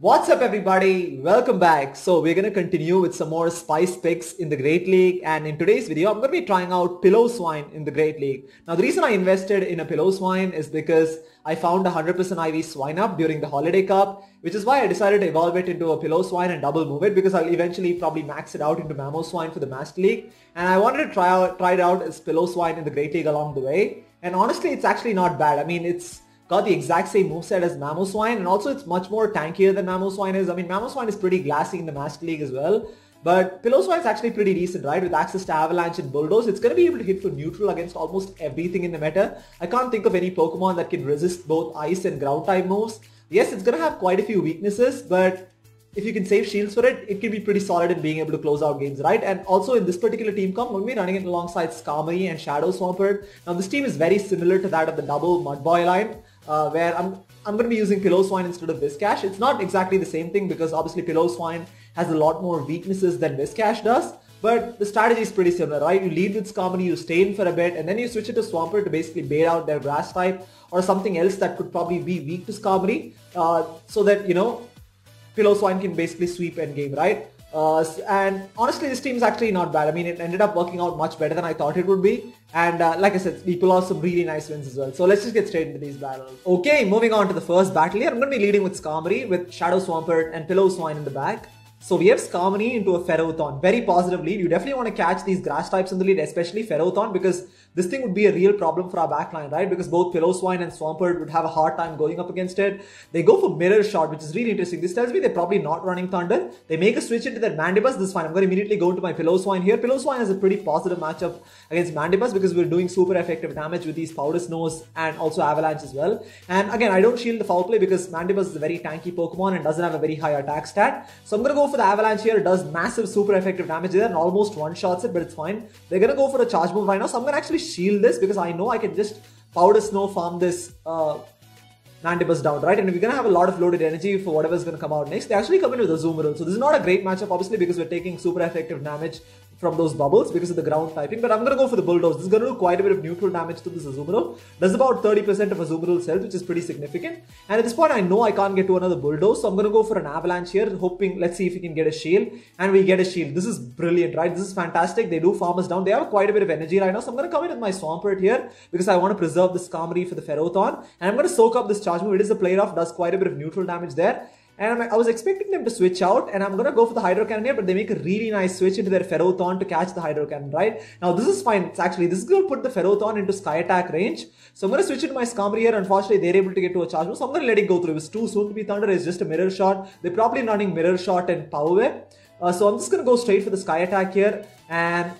What's up, everybody? Welcome back. So we're going to continue with some more spice picks in the Great League. And in today's video, I'm going to be trying out Piloswine in the Great League. Now, the reason I invested in a Piloswine is because I found a 100% IV Swinub during the Holiday Cup, which is why I decided to evolve it into a Piloswine and double move it because I'll eventually probably max it out into Mamoswine for the Master League. And I wanted to try out, try it out as Piloswine in the Great League along the way. And honestly, it's actually not bad. I mean, it's got the exact same moveset as Mamoswine and also it's much more tankier than Mamoswine is. I mean, Mamoswine is pretty glassy in the Master League as well. But Piloswine is actually pretty decent, right? With access to Avalanche and Bulldoze, it's going to be able to hit for neutral against almost everything in the meta. I can't think of any Pokemon that can resist both ice and ground type moves. Yes, it's going to have quite a few weaknesses, but if you can save shields for it, it can be pretty solid in being able to close out games, right? And also in this particular team comp, to be running it alongside Skarmory and Shadow Swampert. Now this team is very similar to that of the double Mudboy line uh, where I'm I'm going to be using Piloswine instead of Whiscash. It's not exactly the same thing because obviously Piloswine has a lot more weaknesses than Whiscash does. But the strategy is pretty similar, right? You lead with Skarmory, you stay in for a bit, and then you switch it to Swampert to basically bait out their grass type or something else that could probably be weak to Skarmory, uh, so that, you know, Piloswine can basically sweep endgame, right? Uh, and honestly, this team is actually not bad. I mean, it ended up working out much better than I thought it would be. And uh, like I said, we pull off some really nice wins as well. So let's just get straight into these battles. Okay, moving on to the first battle here. I'm going to be leading with Skarmory with Shadow Swampert and Piloswine in the back. So we have Skarmory into a Ferrothorn. Very positive lead. You definitely want to catch these grass types in the lead, especially Ferrothorn, because this thing would be a real problem for our backline, right? Because both Piloswine and Swampert would have a hard time going up against it. They go for Mirror Shot, which is really interesting. This tells me they're probably not running Thunder. They make a switch into their Mandibuzz. This is fine. I'm going to immediately go into my Piloswine here. Piloswine has a pretty positive matchup against Mandibuzz because we're doing super effective damage with these Powder Snows and also Avalanche as well. And again, I don't shield the Foul Play because Mandibuzz is a very tanky Pokemon and doesn't have a very high attack stat. So I'm going to go for the Avalanche here. It does massive super effective damage there and almost one-shots it, but it's fine. They're going to go for a charge move right now. So I'm going to actually shield this because I know I can just powder snow farm this uh, Mandibuzz down, right? And we're going to have a lot of loaded energy for whatever's going to come out next. They actually come in with a Azumarill. So this is not a great matchup, obviously, because we're taking super effective damage from those bubbles because of the ground typing. But I'm going to go for the Bulldoze. This is going to do quite a bit of neutral damage to this Azumarill. Does about 30% of Azumarill's health, which is pretty significant. And at this point, I know I can't get to another Bulldoze. So I'm going to go for an Avalanche here, hoping, let's see if we can get a shield. And we get a shield. This is brilliant, right? This is fantastic. They do farm us down. They have quite a bit of energy right now. So I'm going to come in with my Swampert here because I want to preserve the Skarmory for the Ferrothorn. And I'm going to soak up this charge move. It is a Play Rough, does quite a bit of neutral damage there. And I was expecting them to switch out and I'm going to go for the Hydro Cannon here, but they make a really nice switch into their Ferrothorn to catch the Hydro Cannon, right? Now this is fine. It's actually, this is to put the Ferrothorn into Sky Attack range. So I'm to switch into my Skarmory here. Unfortunately, they're able to get to a charge move. So I'm to let it go through. It was too soon to be Thunder. It's just a Mirror Shot. They're probably running Mirror Shot and Power Whip. Uh, so I'm just going to go straight for the Sky Attack here. And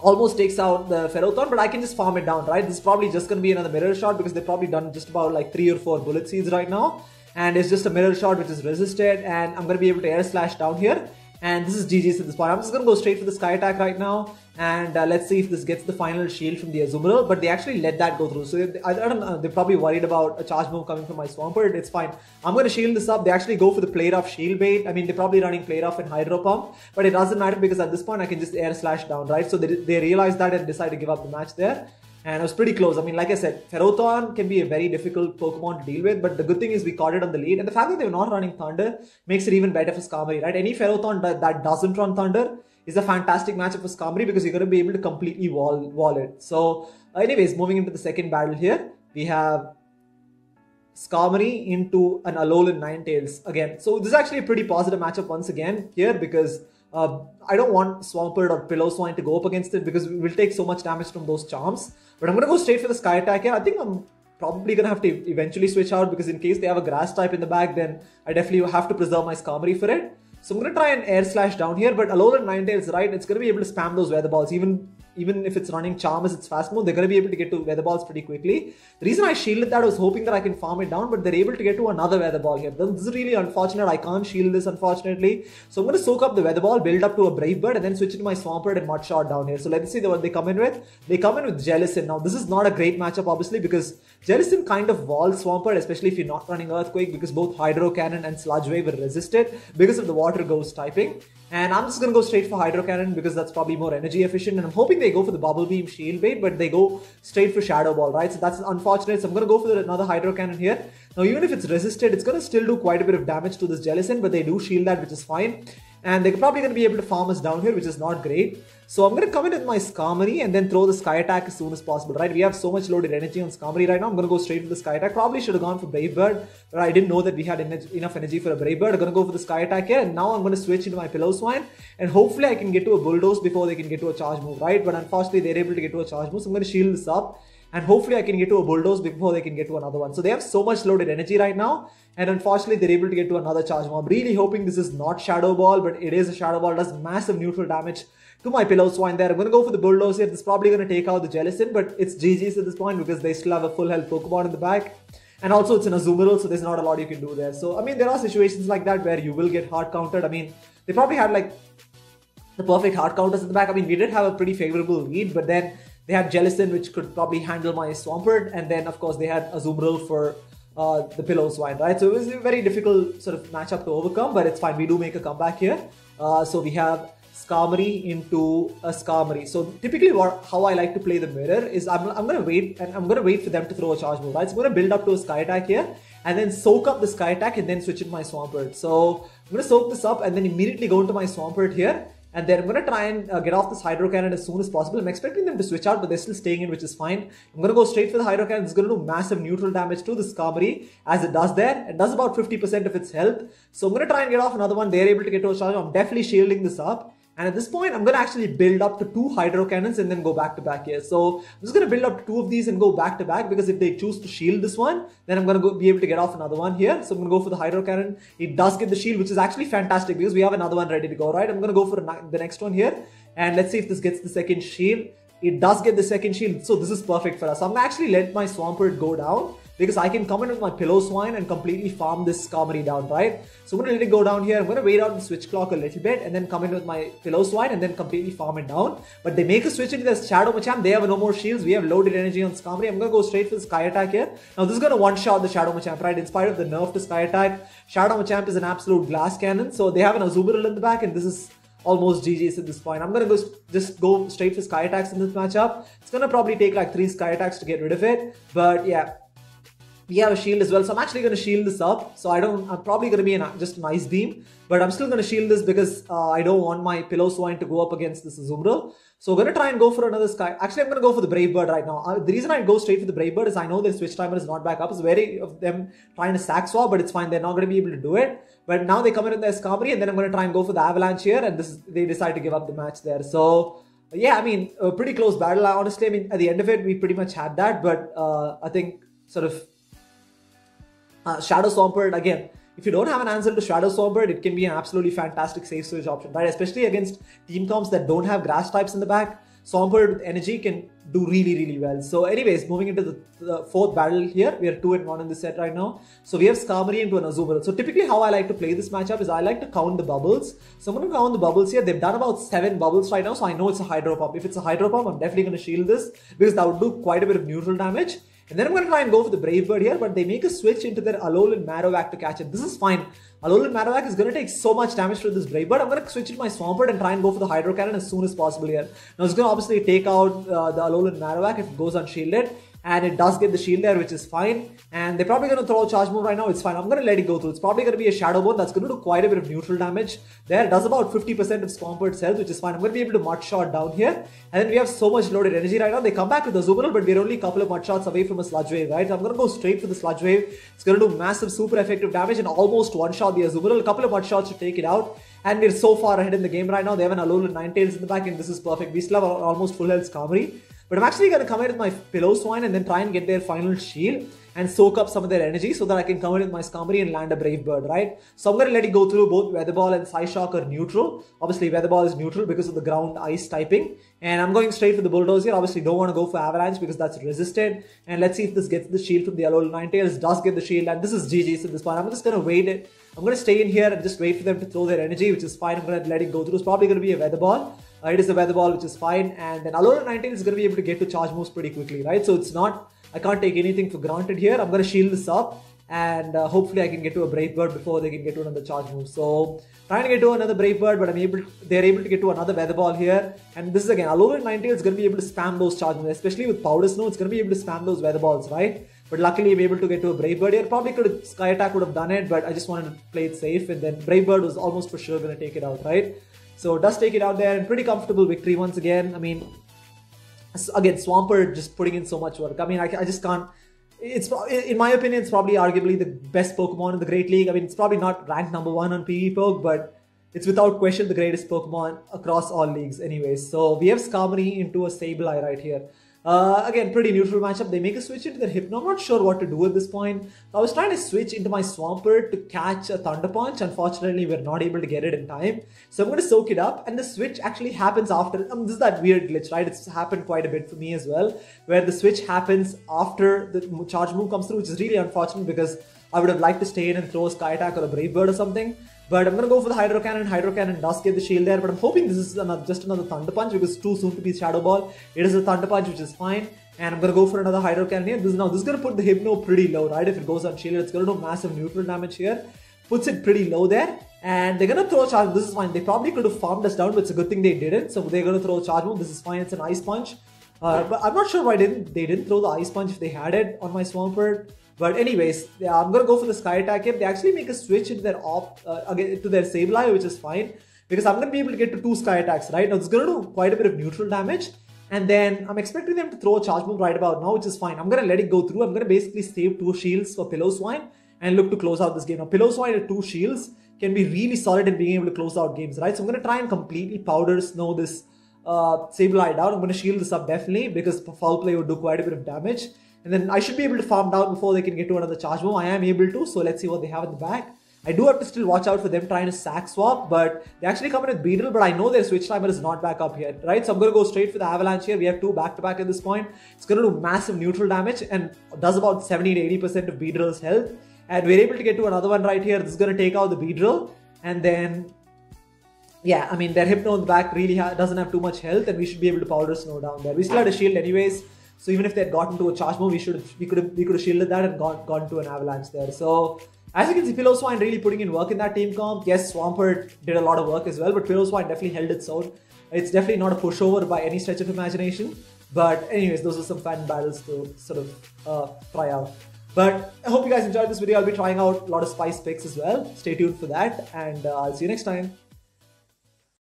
almost takes out the Ferrothorn, but I can just farm it down, right? This is probably just to be another mirror shot because they've probably done just about like three or four bullet seeds right now. And it's just a mirror shot which is resisted and I'm to be able to air slash down here. And this is GG's at this point. I'm just to go straight for the sky attack right now. And uh, let's see if this gets the final shield from the Azumarill. But they actually let that go through. So they, I, I, don't know. They're probably worried about a charge move coming from my Swampert. It's fine. I'm to shield this up. They actually go for the Play Rough shield bait. I mean, they're probably running Play Rough and hydro pump. But it doesn't matter because at this point I can just air slash down, right? So they, they realize that and decide to give up the match there. And it was pretty close. I mean, like I said, Ferrothorn can be a very difficult Pokemon to deal with, but the good thing is we caught it on the lead. And the fact that they were not running Thunder makes it even better for Skarmory, right? Any Ferrothorn that, doesn't run Thunder is a fantastic matchup for Skarmory because you're going to be able to completely wall, wall it. So, anyways, moving into the second battle here, we have Skarmory into an Alolan Ninetales again. So, this is actually a pretty positive matchup once again here because uh, I don't want Swampert or Piloswine to go up against it because we will take so much damage from those charms. But I'm going to go straight for the Sky Attack here. I think I'm probably going to have to eventually switch out because in case they have a Grass type in the back, then I definitely have to preserve my Skarmory for it. So I'm going to try an Air Slash down here, but Alolan Ninetales, right, it's going to be able to spam those weather balls. Even even if it's running charm as its fast mode, they're going to be able to get to weather balls pretty quickly. The reason I shielded that I was hoping that I can farm it down, but they're able to get to another weather ball here. This is really unfortunate. I can't shield this, unfortunately. So I'm going to soak up the weather ball, build up to a Brave Bird, and then switch to my Swampert and Mud Shot down here. So let's see what they come in with. They come in with Jellicent. Now, this is not a great matchup, obviously, because Jellicent kind of walls Swampert, especially if you're not running Earthquake, because both Hydro Cannon and Sludge Wave are resisted because of the Water Ghost typing. And I'm just to go straight for Hydro Cannon because that's probably more energy efficient. And I'm hoping they go for the Bubble Beam Shield Bait, but they go straight for Shadow Ball, right? So that's unfortunate. So I'm to go for another Hydro Cannon here. Now, even if it's resisted, it's to still do quite a bit of damage to this Jellicent, but they do shield that, which is fine. And they're probably going to be able to farm us down here, which is not great. So I'm going to come in with my Skarmory and then throw the Sky Attack as soon as possible, right? We have so much loaded energy on Skarmory right now. I'm going to go straight for the Sky Attack. Probably should have gone for Brave Bird, but I didn't know that we had enough energy for a Brave Bird. I'm going to go for the Sky Attack here. And now I'm going to switch into my Piloswine, And hopefully I can get to a Bulldoze before they can get to a Charge move, right? But unfortunately, they're able to get to a Charge move. So I'm going to shield this up and hopefully I can get to a bulldoze before they can get to another one. So they have so much loaded energy right now, and unfortunately they're able to get to another charge. I'm really hoping this is not Shadow Ball, but it is a Shadow Ball. Does massive neutral damage to my Piloswine there. I'm to go for the bulldoze here. This is probably to take out the Jellicent, but it's GG's at this point because they still have a full health Pokemon in the back. And also it's an Azumarill, so there's not a lot you can do there. So, I mean, there are situations like that where you will get hard countered. I mean, they probably had like the perfect hard counters in the back. I mean, we did have a pretty favorable lead, but then they had Jellicent, which could probably handle my Swampert, and then of course they had Azumarill for uh, the Piloswine, right? So it was a very difficult sort of matchup to overcome, but it's fine. We do make a comeback here. Uh, so we have Skarmory into a Skarmory. So typically what, how I like to play the mirror is I'm, I'm to wait and I'm to wait for them to throw a charge move, right? I'm to build up to a Sky Attack here and then soak up the Sky Attack and then switch in my Swampert. So I'm to soak this up and then immediately go into my Swampert here and then I'm going to try and uh, get off this Hydro Cannon as soon as possible. I'm expecting them to switch out, but they're still staying in, which is fine. I'm going to go straight for the Hydro Cannon. It's going to do massive neutral damage to the Skarmory, as it does there. It does about 50% of its health. So I'm going to try and get off another one. They're able to get to a charge. I'm definitely shielding this up. And at this point, I'm going to actually build up to two hydro cannons and then go back to back here. So I'm just going to build up two of these and go back to back because if they choose to shield this one, then I'm going to go be able to get off another one here. So I'm going to go for the hydro cannon. It does get the shield, which is actually fantastic because we have another one ready to go, right? I'm going to go for the next one here. And let's see if this gets the second shield. It does get the second shield. So this is perfect for us. I'm to actually let my Swampert go down because I can come in with my Piloswine and completely farm this Skarmory down, right? So I'm going to let it go down here. I'm going to wait out the switch clock a little bit and then come in with my Piloswine and then completely farm it down. But they make a switch into the Shadow Machamp. They have no more shields. We have loaded energy on Skarmory. I'm going to go straight for the Sky Attack here. Now this is going to one-shot the Shadow Machamp, right? In spite of the nerf to Sky Attack, Shadow Machamp is an absolute glass cannon. So they have an Azumarill in the back and this is almost GG's at this point. I'm gonna go just go straight for sky attacks in this matchup. It's gonna probably take like three sky attacks to get rid of it. But yeah, we have a shield as well. So I'm actually going to shield this up. So I don't, I'm probably going to be an, just an ice beam, but I'm still going to shield this because uh, I don't want my Piloswine to go up against this Azumarill. So we're going to try and go for another sky. Actually, I'm going to go for the Brave Bird right now. Uh, the reason I go straight for the Brave Bird is I know their switch timer is not back up. It's very of them trying to sack swap, but it's fine. They're not going to be able to do it. But now they come in with their Skarmory and then I'm going to try and go for the Avalanche here. And this is, they decide to give up the match there. So yeah, I mean, a pretty close battle. Honestly, I mean, at the end of it, we pretty much had that. But uh, I think sort of uh, Shadow Swampert, again, if you don't have an answer to Shadow Swampert, it can be an absolutely fantastic safe switch option, right? Especially against team comps that don't have grass types in the back. Swampert with energy can do really, really well. So anyways, moving into the, the, fourth battle here, we are 2 and 1 in the set right now. So we have Skarmory into an Azumarill. So typically how I like to play this matchup is I like to count the bubbles. So I'm going to count the bubbles here. They've done about 7 bubbles right now, so I know it's a Hydro Pump. If it's a Hydro Pump, I'm definitely going to shield this because that would do quite a bit of neutral damage. And then I'm going to try and go for the Brave Bird here, but they make a switch into their Alolan Marowak to catch it. This is fine. Alolan Marowak is going to take so much damage to this Brave Bird. I'm going to switch to my Swampert and try and go for the Hydro Cannon as soon as possible here. Now it's going to obviously take out uh, the Alolan Marowak if it goes unshielded and it does get the shield there which is fine. And they're probably going to throw a charge move right now. It's fine. I'm going to let it go through. It's probably going to be a shadow bone that's going to do quite a bit of neutral damage. There does about 50% of Swampert's health which is fine. I'm going to be able to mud shot down here. And then we have so much loaded energy right now. They come back with the Azumarill but we're only a couple of mud shots away from a sludge wave right? So i'm going to go straight for the sludge wave. It's going to do massive super effective damage and almost one shot the Azumarill a couple of mud shots to take it out. And we're so far ahead in the game right now. They have an Alolan Ninetales in the back and this is perfect. We still have almost full health Skarmory but I'm actually going to come in with my Piloswine and then try and get their final shield and soak up some of their energy so that I can come in with my Skarmory and land a Brave Bird, right? So I'm going to let it go through both Weather Ball and Psyshock are neutral. Obviously, Weather Ball is neutral because of the ground ice typing. And I'm going straight for the Bulldoze here. Obviously, don't want to go for Avalanche because that's resisted. And let's see if this gets the shield from the Alolan Ninetales. Does get the shield and this is GG's at this point. I'm just going to wait it. I'm going to stay in here and just wait for them to throw their energy, which is fine. I'm going to let it go through. It's probably going to be a Weather Ball. Uh, it is a weather ball, which is fine. And then Alolan Ninetales is going to be able to get to charge moves pretty quickly, right? So it's not, I can't take anything for granted here. I'm going to shield this up. and uh, hopefully I can get to a Brave Bird before they can get to another charge move. So trying to get to another Brave Bird, but I'm able. they're able to get to another Weather Ball here, and this is again Alolan Ninetale is going to be able to spam those charge moves, especially with Powder Snow. It's going to be able to spam those Weather Balls, right? But luckily, I'm able to get to a Brave Bird here. Probably could Sky Attack would have done it, but I just wanted to play it safe, and then Brave Bird was almost for sure going to take it out, right? So does take it out there, and pretty comfortable victory once again. I mean, again, Swampert just putting in so much work. I mean, I, I just can't it's in my opinion, it's probably arguably the best Pokemon in the Great League. I mean, it's probably not ranked number one on PvPoke, but it's without question the greatest Pokemon across all leagues, anyways. So we have Skarmory into a Sableye right here. Uh, again, pretty neutral matchup. They make a switch into their Hypno. I'm not sure what to do at this point. I was trying to switch into my Swampert to catch a Thunder Punch. Unfortunately, we're not able to get it in time. So I'm going to soak it up. And the switch actually happens after. Um, this is that weird glitch, right? It's happened quite a bit for me as well. Where the switch happens after the charge move comes through, which is really unfortunate because I would have liked to stay in and throw a Sky Attack or a Brave Bird or something. But I'm gonna go for the Hydro Cannon. Hydro Cannon does get the shield there, but I'm hoping this is another, just another Thunder Punch because it's too soon to be Shadow Ball. It is a Thunder Punch, which is fine. And I'm gonna go for another Hydro Cannon here. This now this is gonna put the Hypno pretty low, right? If it goes unshielded, it's gonna do massive neutral damage here. Puts it pretty low there. And they're gonna throw charge. This is fine. They probably could have farmed us down, but it's a good thing they didn't. So they're gonna throw charge move. This is fine. It's an Ice Punch. Uh, but I'm not sure why didn't they didn't throw the Ice Punch if they had it on my Swampert. But anyways, yeah, I'm gonna go for the Sky Attack here. They actually make a switch into their off uh, again to their Sableye, which is fine because I'm gonna be able to get to two Sky Attacks. Right now, it's gonna do quite a bit of neutral damage. And then I'm expecting them to throw a charge move right about now, which is fine. I'm gonna let it go through. I'm gonna basically save two shields for Piloswine and look to close out this game. Now, Piloswine at two shields can be really solid in being able to close out games, right? So I'm gonna try and completely powder snow this uh, Sableye down. I'm gonna shield this up definitely because foul play would do quite a bit of damage. And then I should be able to farm down before they can get to another charge move. I am able to, so let's see what they have in the back. I do have to still watch out for them trying to sack swap, but they actually come in with Beedrill, but I know their switch timer is not back up yet, right? So I'm going to go straight for the Avalanche here. We have two back-to-back -back at this point. It's going to do massive neutral damage and does about 70 to 80% of Beedrill's health. And we're able to get to another one right here. This is going to take out the Beedrill. And then, yeah, I mean, their Hypno in the back really doesn't have too much health and we should be able to powder snow down there. We still had a shield anyways. So even if they had gotten to a charge move, we should we could have we could have shielded that and gone gone to an avalanche there. So as you can see, Piloswine really putting in work in that team comp. Yes, Swampert did a lot of work as well, but Piloswine definitely held its own. It's definitely not a pushover by any stretch of imagination. But anyways, those are some fun battles to sort of uh, try out. But I hope you guys enjoyed this video. I'll be trying out a lot of spice picks as well. Stay tuned for that, and uh, I'll see you next time.